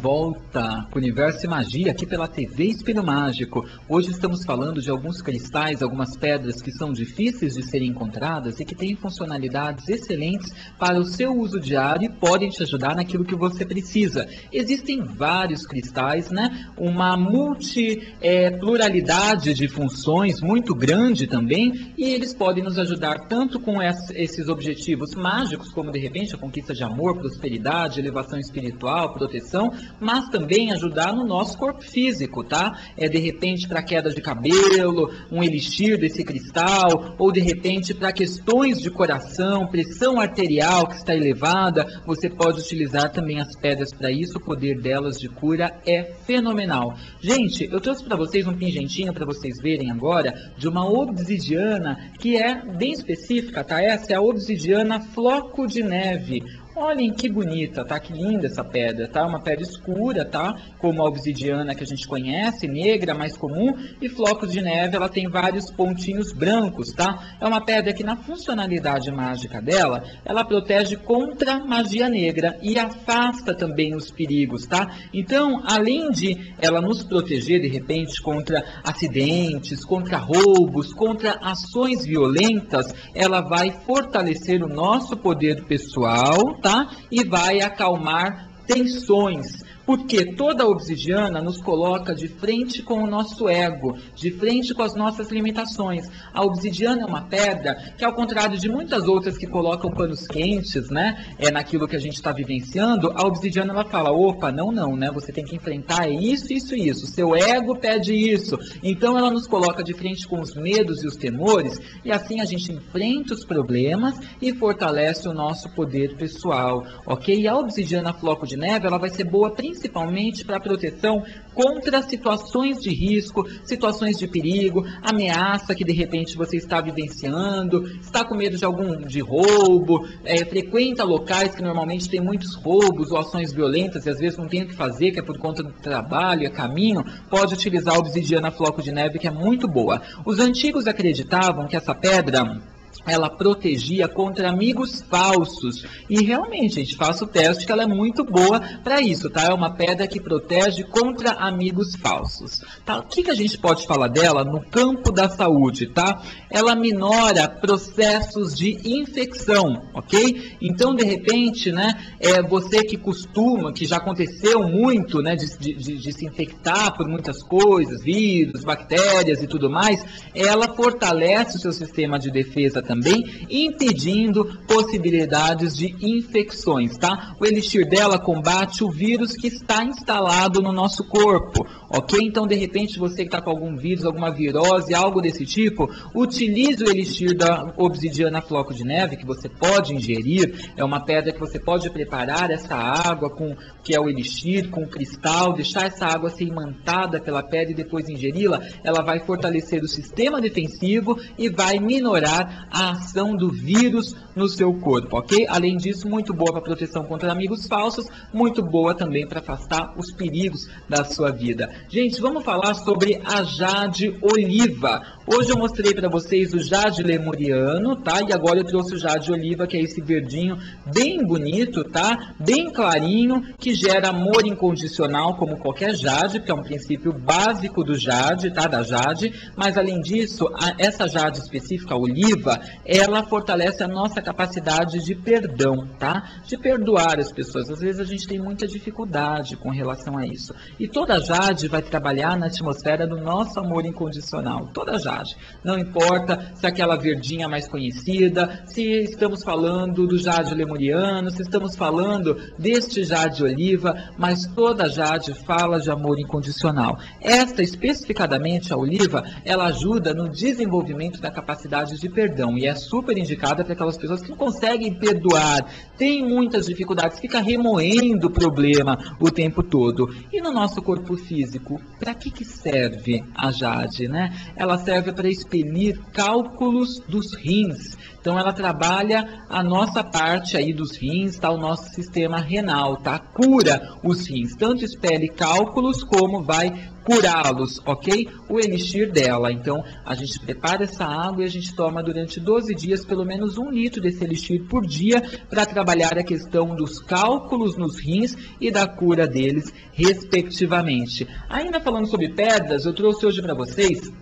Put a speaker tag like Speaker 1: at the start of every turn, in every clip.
Speaker 1: volta com o Universo e Magia aqui pela TV Espelho Mágico. Hoje estamos falando de alguns cristais, algumas pedras que são difíceis de serem encontradas e que têm funcionalidades excelentes para o seu uso diário e podem te ajudar naquilo que você precisa. Existem vários cristais, né? Uma multi é, pluralidade de funções muito grande também e eles podem nos ajudar tanto com esses objetivos mágicos, como de repente a conquista de amor, prosperidade, elevação espiritual, proteção, mas também ajudar no nosso corpo físico, tá? É de repente para queda de cabelo, um elixir desse cristal, ou de repente para questões de coração, pressão arterial que está elevada, você pode utilizar também as pedras para isso, o poder delas de cura é fenomenal. Gente, eu trouxe para vocês um pingentinho para vocês verem agora de uma obsidiana que é bem específica, tá? Essa é a obsidiana floco de neve. Olhem que bonita, tá? Que linda essa pedra, tá? Uma pedra escura, tá? Como a obsidiana que a gente conhece, negra, mais comum, e flocos de neve, ela tem vários pontinhos brancos, tá? É uma pedra que na funcionalidade mágica dela, ela protege contra magia negra e afasta também os perigos, tá? Então, além de ela nos proteger de repente contra acidentes, contra roubos, contra ações violentas, ela vai fortalecer o nosso poder pessoal, tá? Tá? E vai acalmar tensões, porque toda obsidiana nos coloca de frente com o nosso ego, de frente com as nossas limitações. A obsidiana é uma pedra que, ao contrário de muitas outras que colocam panos quentes, né, é naquilo que a gente está vivenciando, a obsidiana ela fala, opa, não, não, né, você tem que enfrentar isso, isso, isso. Seu ego pede isso. Então ela nos coloca de frente com os medos e os temores e assim a gente enfrenta os problemas e fortalece o nosso poder pessoal, ok? E a obsidiana floco de neve ela vai ser boa principalmente para proteção contra situações de risco, situações de perigo, ameaça que de repente você está vivenciando, está com medo de algum de roubo, é, frequenta locais que normalmente tem muitos roubos ou ações violentas e às vezes não tem o que fazer, que é por conta do trabalho, é caminho, pode utilizar a obsidiana floco de neve, que é muito boa. Os antigos acreditavam que essa pedra ela protegia contra amigos falsos. E realmente, gente faz o teste que ela é muito boa para isso, tá? É uma pedra que protege contra amigos falsos. Tá? O que, que a gente pode falar dela no campo da saúde, tá? Ela minora processos de infecção, ok? Então, de repente, né, é você que costuma, que já aconteceu muito, né, de, de, de se infectar por muitas coisas, vírus, bactérias e tudo mais, ela fortalece o seu sistema de defesa também, impedindo possibilidades de infecções, tá? O elixir dela combate o vírus que está instalado no nosso corpo, ok? Então, de repente, você que está com algum vírus, alguma virose, algo desse tipo, utilize o elixir da obsidiana floco de neve, que você pode ingerir, é uma pedra que você pode preparar essa água com, que é o elixir, com cristal, deixar essa água ser imantada pela pedra e depois ingeri-la, ela vai fortalecer o sistema defensivo e vai minorar a ação do vírus no seu corpo, ok? Além disso, muito boa para proteção contra amigos falsos, muito boa também para afastar os perigos da sua vida. Gente, vamos falar sobre a Jade Oliva. Hoje eu mostrei para vocês o Jade Lemuriano, tá? E agora eu trouxe o Jade Oliva, que é esse verdinho bem bonito, tá? Bem clarinho, que gera amor incondicional, como qualquer Jade, que é um princípio básico do Jade, tá? Da Jade. Mas além disso, a, essa Jade específica, Oliva, ela fortalece a nossa capacidade de perdão, tá? De perdoar as pessoas. Às vezes a gente tem muita dificuldade com relação a isso. E toda Jade vai trabalhar na atmosfera do nosso amor incondicional. Toda Jade. Não importa se aquela verdinha mais conhecida, se estamos falando do Jade lemuriano, se estamos falando deste Jade oliva, mas toda Jade fala de amor incondicional. Esta especificadamente a oliva, ela ajuda no desenvolvimento da capacidade de perdão e é super indicada para aquelas pessoas que não conseguem perdoar, têm muitas dificuldades, fica remoendo o problema o tempo todo. E no nosso corpo físico, para que, que serve a jade? Né? Ela serve serve para expelir cálculos dos rins. Então ela trabalha a nossa parte aí dos rins, tá? O nosso sistema renal, tá? Cura os rins, tanto expele cálculos como vai curá-los, ok? O elixir dela. Então a gente prepara essa água e a gente toma durante 12 dias pelo menos um litro desse elixir por dia para trabalhar a questão dos cálculos nos rins e da cura deles, respectivamente. Ainda falando sobre pedras, eu trouxe hoje para vocês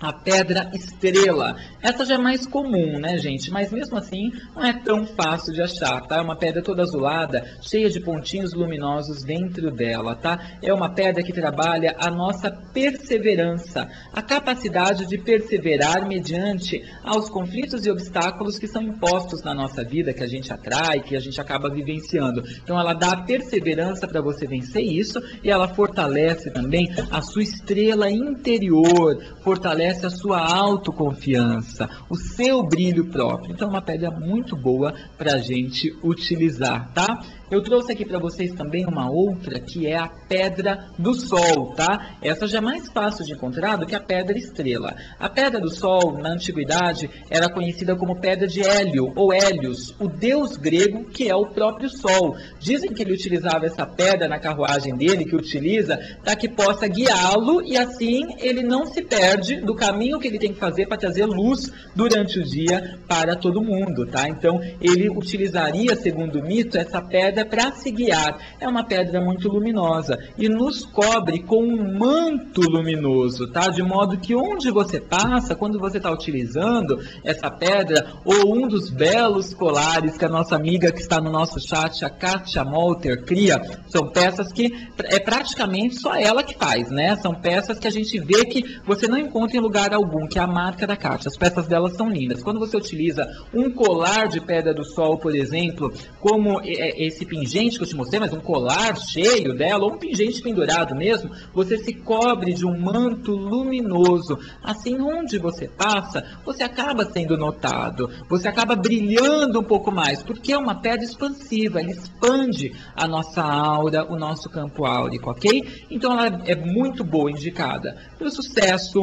Speaker 1: a pedra estrela. Essa já é mais comum, né, gente? Mas mesmo assim, não é tão fácil de achar, tá? É uma pedra toda azulada, cheia de pontinhos luminosos dentro dela, tá? É uma pedra que trabalha a nossa perseverança, a capacidade de perseverar mediante aos conflitos e obstáculos que são impostos na nossa vida, que a gente atrai, que a gente acaba vivenciando. Então, ela dá perseverança para você vencer isso e ela fortalece também a sua estrela interior, fortalece fortalece a sua autoconfiança, o seu brilho próprio. Então, é uma pedra muito boa para a gente utilizar, tá? Eu trouxe aqui para vocês também uma outra que é a pedra do sol, tá? Essa já é mais fácil de encontrar do que a pedra estrela. A pedra do sol, na antiguidade, era conhecida como pedra de Hélio ou Hélios, o deus grego que é o próprio sol. Dizem que ele utilizava essa pedra na carruagem dele, que utiliza, para que possa guiá-lo e assim ele não se perde do caminho que ele tem que fazer para trazer luz durante o dia para todo mundo, tá? Então, ele utilizaria, segundo o mito, essa pedra pedra para se guiar. É uma pedra muito luminosa e nos cobre com um manto luminoso, tá? De modo que onde você passa, quando você está utilizando essa pedra ou um dos belos colares que a nossa amiga que está no nosso chat, a Katia Molter, cria, são peças que é praticamente só ela que faz, né? São peças que a gente vê que você não encontra em lugar algum, que é a marca da Katia. As peças delas são lindas. Quando você utiliza um colar de pedra do sol, por exemplo, como esse pingente que eu te mostrei, mas um colar cheio dela, ou um pingente pendurado mesmo, você se cobre de um manto luminoso. Assim, onde você passa, você acaba sendo notado, você acaba brilhando um pouco mais, porque é uma pedra expansiva, ela expande a nossa aura, o nosso campo áurico, ok? Então ela é muito boa, indicada para o sucesso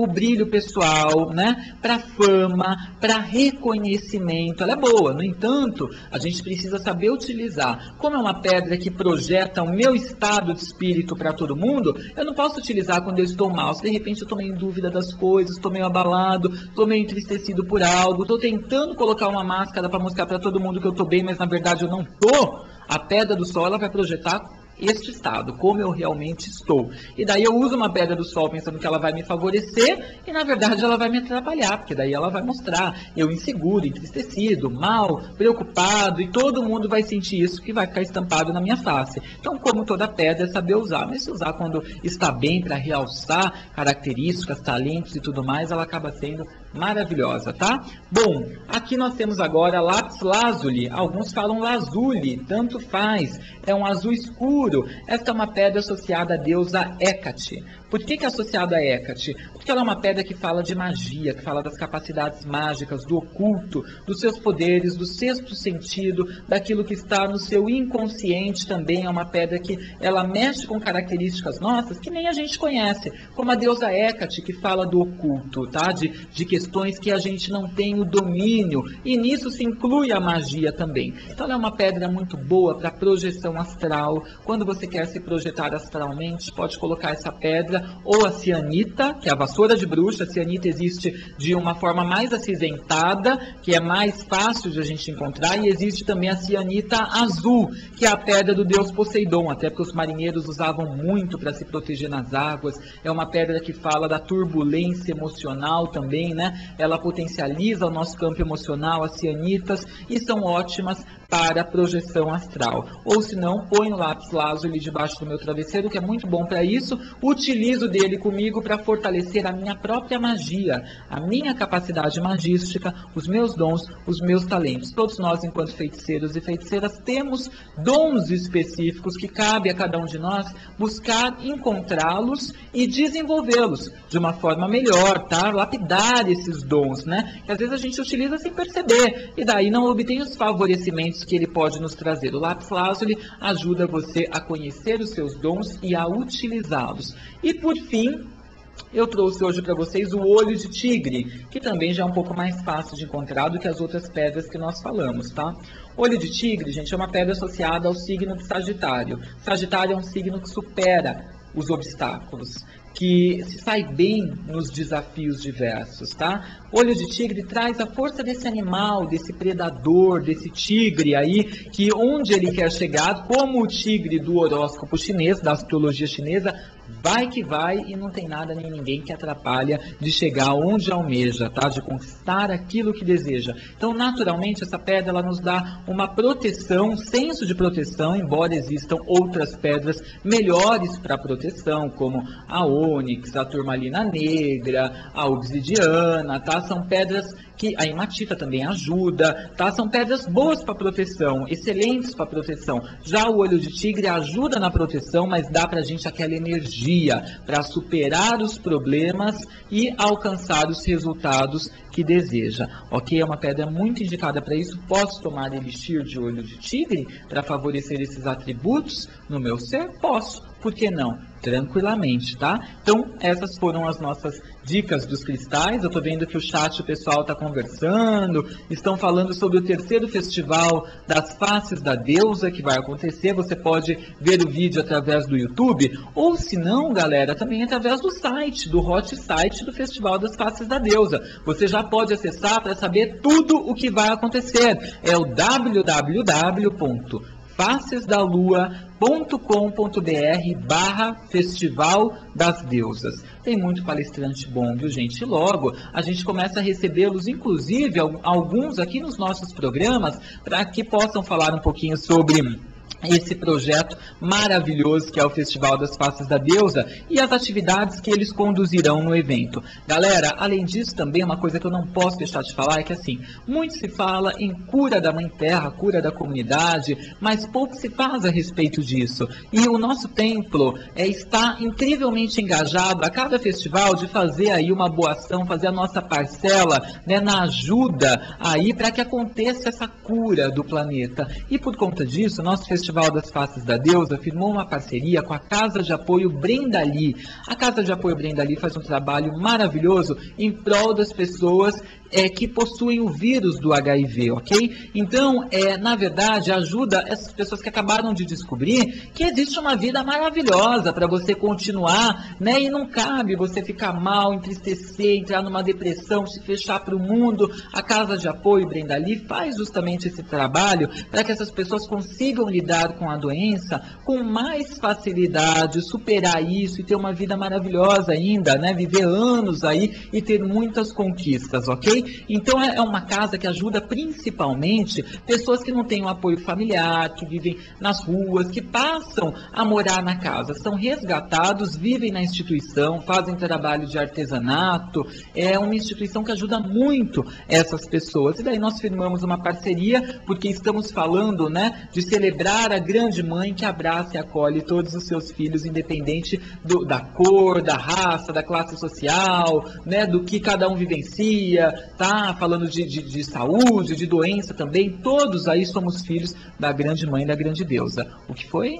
Speaker 1: para o brilho pessoal, né? para fama, para reconhecimento. Ela é boa, no entanto, a gente precisa saber utilizar. Como é uma pedra que projeta o meu estado de espírito para todo mundo, eu não posso utilizar quando eu estou mal. Se de repente eu estou em dúvida das coisas, estou meio abalado, estou meio entristecido por algo, estou tentando colocar uma máscara para mostrar para todo mundo que eu estou bem, mas na verdade eu não estou. A pedra do sol ela vai projetar este estado, como eu realmente estou. E daí eu uso uma pedra do sol pensando que ela vai me favorecer e na verdade ela vai me atrapalhar, porque daí ela vai mostrar eu inseguro, entristecido, mal, preocupado e todo mundo vai sentir isso que vai ficar estampado na minha face. Então, como toda pedra, é saber usar, mas se usar quando está bem para realçar características, talentos e tudo mais, ela acaba sendo maravilhosa, tá? Bom, aqui nós temos agora lápis lazuli, alguns falam lazuli, tanto faz, é um azul escuro. Esta é uma pedra associada à deusa Hecate. Por que, que é associada a Hecate? Porque ela é uma pedra que fala de magia, que fala das capacidades mágicas, do oculto, dos seus poderes, do sexto sentido, daquilo que está no seu inconsciente também. É uma pedra que ela mexe com características nossas que nem a gente conhece, como a deusa Hecate, que fala do oculto, tá? De, de questões que a gente não tem o domínio. E nisso se inclui a magia também. Então ela é uma pedra muito boa para projeção astral. Quando você quer se projetar astralmente, pode colocar essa pedra ou a cianita, que é a vassoura de bruxa. A cianita existe de uma forma mais acinzentada, que é mais fácil de a gente encontrar. E existe também a cianita azul, que é a pedra do deus Poseidon, até porque os marinheiros usavam muito para se proteger nas águas. É uma pedra que fala da turbulência emocional também, né? Ela potencializa o nosso campo emocional, as cianitas, e são ótimas para projeção astral. Ou se não, põe no lápis lazuli debaixo do meu travesseiro, que é muito bom para isso. Utilizo dele comigo para fortalecer a minha própria magia, a minha capacidade magística, os meus dons, os meus talentos. Todos nós, enquanto feiticeiros e feiticeiras, temos dons específicos que cabe a cada um de nós buscar encontrá-los e desenvolvê-los de uma forma melhor, tá? Lapidar esses dons, né? Que às vezes a gente utiliza sem perceber e daí não obtém os favorecimentos que ele pode nos trazer. O lápis lazuli ajuda você a conhecer os seus dons e a utilizá-los. E por fim, eu trouxe hoje para vocês o olho de tigre, que também já é um pouco mais fácil de encontrar do que as outras pedras que nós falamos, tá? Olho de tigre, gente, é uma pedra associada ao signo de Sagitário. Sagitário é um signo que supera os obstáculos que se sai bem nos desafios diversos, tá? Olho de tigre traz a força desse animal, desse predador, desse tigre aí, que onde ele quer chegar, como o tigre do horóscopo chinês, da astrologia chinesa, vai que vai e não tem nada nem ninguém que atrapalha de chegar onde almeja, tá? De conquistar aquilo que deseja. Então, naturalmente, essa pedra ela nos dá uma proteção, um senso de proteção, embora existam outras pedras melhores para proteção, como a ônix, a turmalina negra, a obsidiana, tá? São pedras que a hematita também ajuda, tá? São pedras boas para proteção, excelentes para proteção. Já o olho de tigre ajuda na proteção, mas dá para a gente aquela energia para superar os problemas e alcançar os resultados que deseja. Ok? É uma pedra muito indicada para isso. Posso tomar elixir de olho de tigre para favorecer esses atributos no meu ser? Posso. Por que não? Tranquilamente, tá? Então, essas foram as nossas dicas dos cristais. Eu estou vendo que o chat o pessoal está conversando, estão falando sobre o terceiro festival das faces da deusa que vai acontecer. Você pode ver o vídeo através do YouTube, ou se não, galera, também através do site, do hot site do Festival das Faces da Deusa. Você já pode acessar para saber tudo o que vai acontecer. É o www.facesdalua.com.br barra Festival das Deusas. Tem muito palestrante bom, viu gente? Logo a gente começa a recebê-los, inclusive alguns aqui nos nossos programas, para que possam falar um pouquinho sobre esse projeto maravilhoso que é o Festival das Faces da Deusa e as atividades que eles conduzirão no evento. Galera, além disso também uma coisa que eu não posso deixar de falar é que assim, muito se fala em cura da Mãe Terra, cura da comunidade, mas pouco se faz a respeito disso. E o nosso templo é, está incrivelmente engajado a cada festival de fazer aí uma boa ação, fazer a nossa parcela né, na ajuda aí para que aconteça essa cura do planeta. E por conta disso, nosso festival Festival das Faces da Deusa firmou uma parceria com a Casa de Apoio Brendali. A Casa de Apoio Brendali faz um trabalho maravilhoso em prol das pessoas é, que possuem o vírus do HIV, ok? Então, é, na verdade, ajuda essas pessoas que acabaram de descobrir que existe uma vida maravilhosa para você continuar, né? E não cabe você ficar mal, entristecer, entrar numa depressão, se fechar para o mundo. A Casa de Apoio Brendali faz justamente esse trabalho para que essas pessoas consigam lidar com a doença com mais facilidade, superar isso e ter uma vida maravilhosa ainda, né? Viver anos aí e ter muitas conquistas, ok? Então é, é uma casa que ajuda principalmente pessoas que não têm um apoio familiar, que vivem nas ruas, que passam a morar na casa, são resgatados, vivem na instituição, fazem trabalho de artesanato. É uma instituição que ajuda muito essas pessoas. E daí nós firmamos uma parceria porque estamos falando, né, de celebrar a grande mãe que abraça e acolhe todos os seus filhos, independente do, da cor, da raça, da classe social, né, do que cada um vivencia, tá? Falando de, de, de saúde, de doença também. Todos aí somos filhos da grande mãe, da grande deusa. O que foi?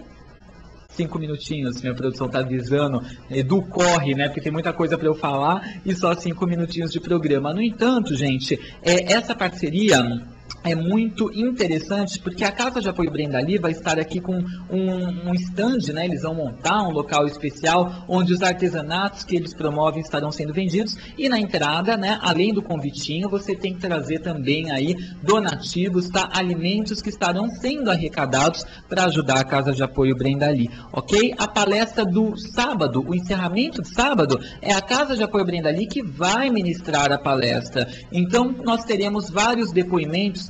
Speaker 1: cinco minutinhos, minha produção está avisando, Edu corre, né, porque tem muita coisa para eu falar e só cinco minutinhos de programa. No entanto, gente, é, essa parceria é muito interessante porque a Casa de Apoio Brendali vai estar aqui com um, um stand, né? Eles vão montar um local especial onde os artesanatos que eles promovem estarão sendo vendidos e na entrada, né? Além do convitinho, você tem que trazer também aí donativos, tá? Alimentos que estarão sendo arrecadados para ajudar a Casa de Apoio Brendali, ok? A palestra do sábado, o encerramento de sábado, é a Casa de Apoio Brendali que vai ministrar a palestra. Então, nós teremos vários depoimentos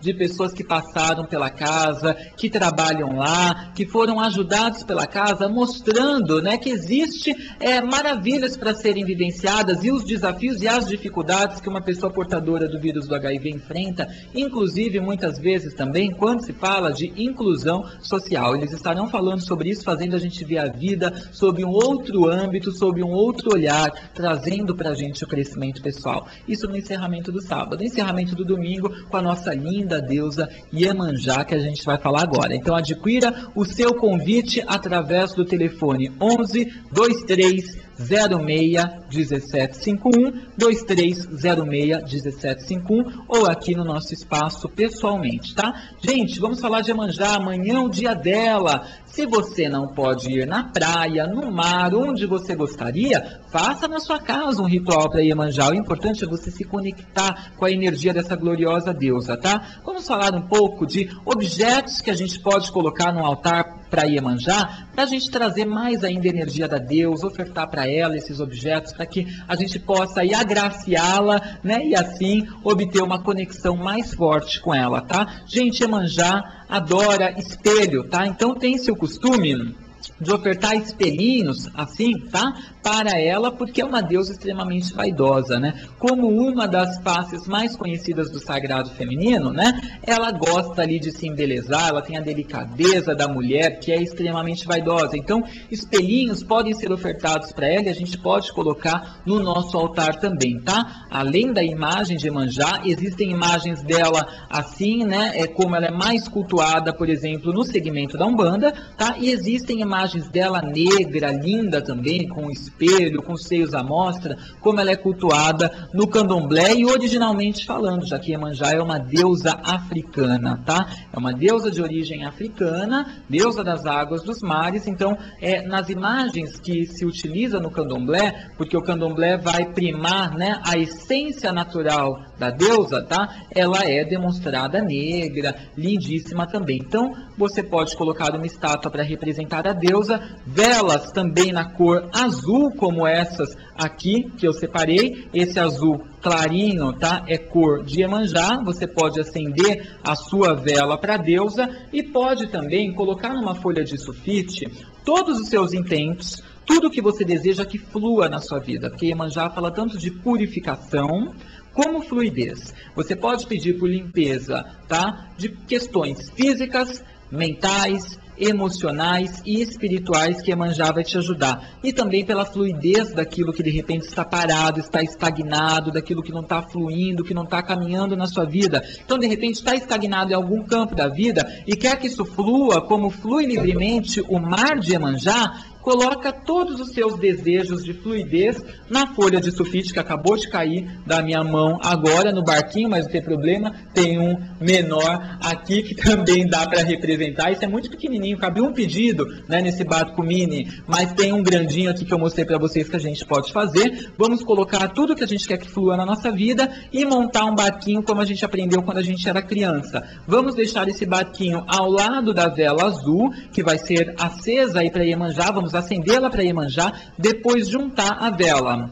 Speaker 1: de pessoas que passaram pela casa, que trabalham lá, que foram ajudados pela casa, mostrando né, que existe é, maravilhas para serem vivenciadas e os desafios e as dificuldades que uma pessoa portadora do vírus do HIV enfrenta, inclusive muitas vezes também quando se fala de inclusão social. Eles estarão falando sobre isso, fazendo a gente ver a vida sob um outro âmbito, sob um outro olhar, trazendo para a gente o crescimento pessoal. Isso no encerramento do sábado. Encerramento do domingo, com a nossa linha linda deusa Iemanjá que a gente vai falar agora. Então adquira o seu convite através do telefone 11 23 06 1751 2306 1751 ou aqui no nosso espaço pessoalmente, tá? Gente, vamos falar de Iemanjá, amanhã é o dia dela. Se você não pode ir na praia, no mar, onde você gostaria, faça na sua casa um ritual para Iemanjá. O importante é você se conectar com a energia dessa gloriosa deusa, tá? Vamos falar um pouco de objetos que a gente pode colocar no altar para Iemanjá, para a gente trazer mais ainda energia da deusa, ofertar para ela esses objetos, para que a gente possa agraciá-la, né? E assim obter uma conexão mais forte com ela, tá? Gente, Iemanjá adora espelho, tá? Então tem seu costume de ofertar espelhinhos, assim, tá? Para ela, porque é uma deusa extremamente vaidosa, né? Como uma das faces mais conhecidas do sagrado feminino, né? Ela gosta ali de se embelezar, ela tem a delicadeza da mulher, que é extremamente vaidosa. Então, espelhinhos podem ser ofertados para ela e a gente pode colocar no nosso altar também, tá? Além da imagem de Emanjá, existem imagens dela assim, né? É como ela é mais cultuada, por exemplo, no segmento da Umbanda, tá? E existem imagens dela negra, linda também, com espelho, com seios à mostra, como ela é cultuada no candomblé e originalmente falando, já que Iemanjá é uma deusa africana, tá? É uma deusa de origem africana, deusa das águas dos mares, então é nas imagens que se utiliza no candomblé, porque o candomblé vai primar, né, a essência natural da deusa, tá? Ela é demonstrada negra, lindíssima também. Então, você pode colocar uma estátua para representar a deusa, velas também na cor azul, como essas aqui que eu separei. Esse azul clarinho, tá? É cor de Iemanjá. Você pode acender a sua vela para a deusa e pode também colocar numa folha de sulfite todos os seus intentos, tudo que você deseja que flua na sua vida, porque Iemanjá fala tanto de purificação, como fluidez. Você pode pedir por limpeza, tá? De questões físicas, mentais, emocionais e espirituais que Emanjá vai te ajudar. E também pela fluidez daquilo que de repente está parado, está estagnado, daquilo que não está fluindo, que não está caminhando na sua vida. Então, de repente, está estagnado em algum campo da vida e quer que isso flua como flui livremente o mar de Emanjá, coloca todos os seus desejos de fluidez na folha de sulfite que acabou de cair da minha mão agora no barquinho, mas não tem problema, tem um menor aqui que também dá para representar. Isso é muito pequenininho, cabe um pedido né, nesse barco mini, mas tem um grandinho aqui que eu mostrei para vocês que a gente pode fazer. Vamos colocar tudo que a gente quer que flua na nossa vida e montar um barquinho como a gente aprendeu quando a gente era criança. Vamos deixar esse barquinho ao lado da vela azul, que vai ser acesa aí para Iemanjá. Vamos acendê-la para Iemanjá, depois juntar a vela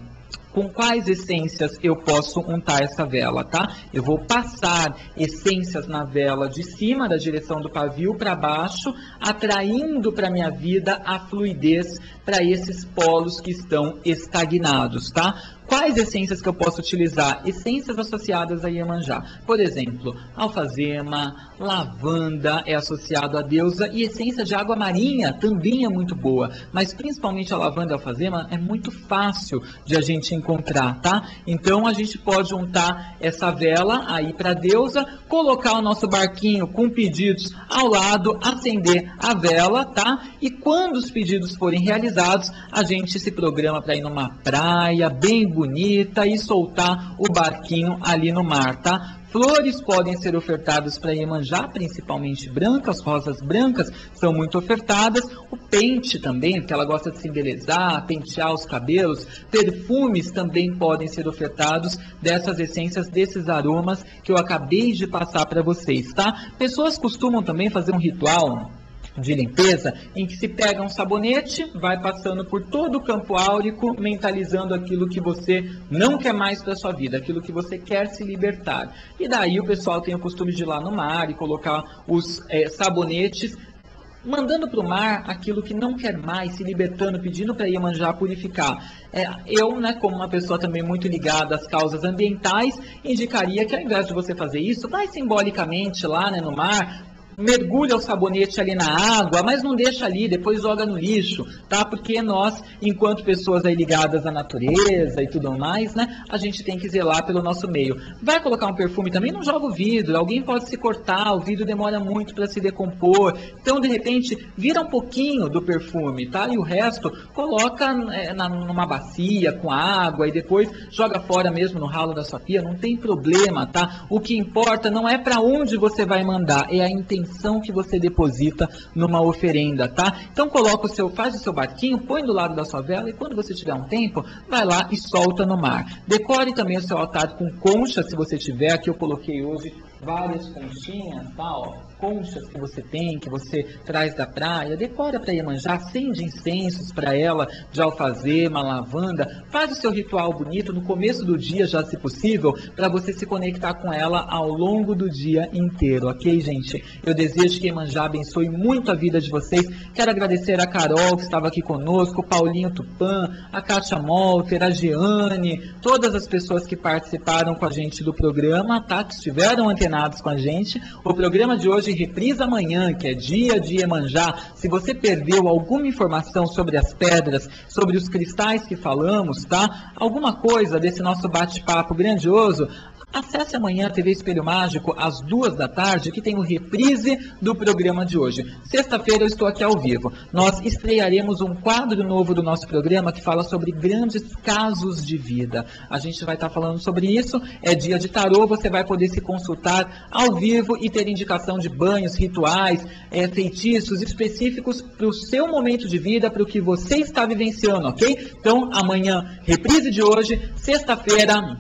Speaker 1: com quais essências eu posso untar essa vela, tá? Eu vou passar essências na vela de cima, da direção do pavio para baixo, atraindo para minha vida a fluidez para esses polos que estão estagnados, tá? Quais essências que eu posso utilizar? Essências associadas a Iemanjá. Por exemplo, alfazema, lavanda é associado a deusa e essência de água marinha também é muito boa. Mas principalmente a lavanda e a alfazema é muito fácil de a gente encontrar, tá? Então a gente pode juntar essa vela aí para a deusa, colocar o nosso barquinho com pedidos ao lado, acender a vela, tá? E quando os pedidos forem realizados, a gente se programa para ir numa praia bem bonita e soltar o barquinho ali no mar, tá? Flores podem ser ofertadas para Iemanjá, principalmente brancas, rosas brancas são muito ofertadas. O pente também, porque ela gosta de se embelezar, pentear os cabelos. Perfumes também podem ser ofertados dessas essências, desses aromas que eu acabei de passar para vocês, tá? Pessoas costumam também fazer um ritual de limpeza, em que se pega um sabonete, vai passando por todo o campo áurico, mentalizando aquilo que você não quer mais para sua vida, aquilo que você quer se libertar. E daí o pessoal tem o costume de ir lá no mar e colocar os é, sabonetes mandando para o mar aquilo que não quer mais, se libertando, pedindo para Iemanjá purificar. É, eu, né, como uma pessoa também muito ligada às causas ambientais, indicaria que ao invés de você fazer isso, vai simbolicamente lá né, no mar, mergulha o sabonete ali na água, mas não deixa ali, depois joga no lixo, tá? Porque nós, enquanto pessoas aí ligadas à natureza e tudo mais, né, a gente tem que zelar pelo nosso meio. Vai colocar um perfume também, não joga o vidro, alguém pode se cortar, o vidro demora muito para se decompor. Então, de repente, vira um pouquinho do perfume, tá? E o resto coloca é, na, numa bacia com água e depois joga fora mesmo no ralo da sua pia, não tem problema, tá? O que importa não é para onde você vai mandar, é a intenção que você deposita numa oferenda, tá? Então coloca o seu, faz o seu barquinho, põe do lado da sua vela e quando você tiver um tempo, vai lá e solta no mar. Decore também o seu altar com concha, se você tiver, aqui eu coloquei hoje várias conchinhas, ó, conchas que você tem, que você traz da praia, decora para Iemanjá, acende incensos para ela, de alfazema, lavanda, faz o seu ritual bonito no começo do dia, já se possível, para você se conectar com ela ao longo do dia inteiro, ok, gente? Eu desejo que Iemanjá abençoe muito a vida de vocês. Quero agradecer a Carol, que estava aqui conosco, Paulinho Tupan, a Kátia Molter, a Jeane, todas as pessoas que participaram com a gente do programa, tá? Que estiveram antenados com a gente. O programa de hoje reprisa amanhã, que é dia de Iemanjá. Se você perdeu alguma informação sobre as pedras, sobre os cristais que falamos, tá? Alguma coisa desse nosso bate-papo grandioso, Acesse amanhã a TV Espelho Mágico às duas da tarde, que tem o reprise do programa de hoje. Sexta-feira eu estou aqui ao vivo. Nós estrearemos um quadro novo do nosso programa que fala sobre grandes casos de vida. A gente vai estar falando sobre isso. É dia de tarô, você vai poder se consultar ao vivo e ter indicação de banhos, rituais, é, feitiços específicos para o seu momento de vida, para o que você está vivenciando, ok? Então, amanhã, reprise de hoje, sexta-feira.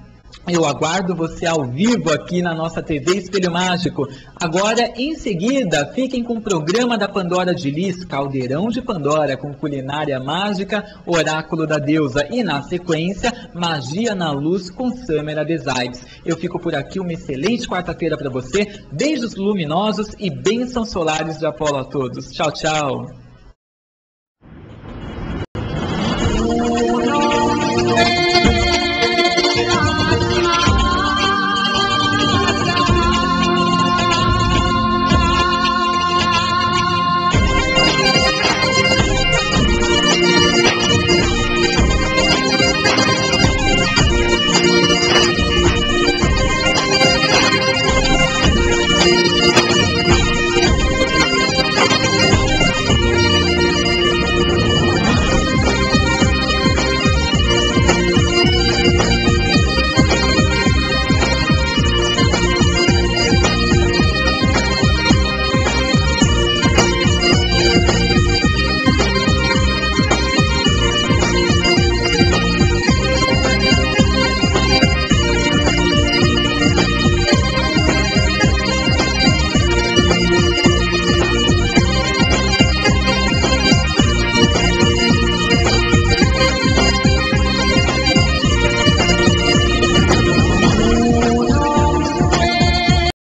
Speaker 1: Eu aguardo você ao vivo aqui na nossa TV Espelho Mágico. Agora, em seguida, fiquem com o programa da Pandora de Lis, Caldeirão de Pandora, com culinária mágica, Oráculo da Deusa e, na sequência, Magia na Luz com Samara Designs. Eu fico por aqui, uma excelente quarta-feira para você. Beijos luminosos e bênçãos solares de Apolo a todos. Tchau, tchau.